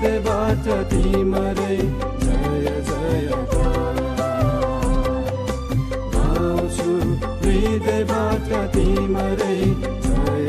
हृदयबाट तिमरै जय जय गाउँछु हृदयबाट तिमरै जय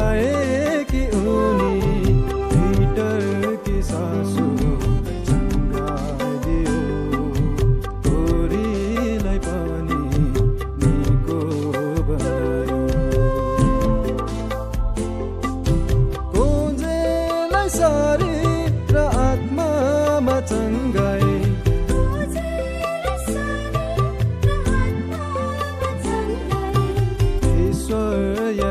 सँगै ईश्वरय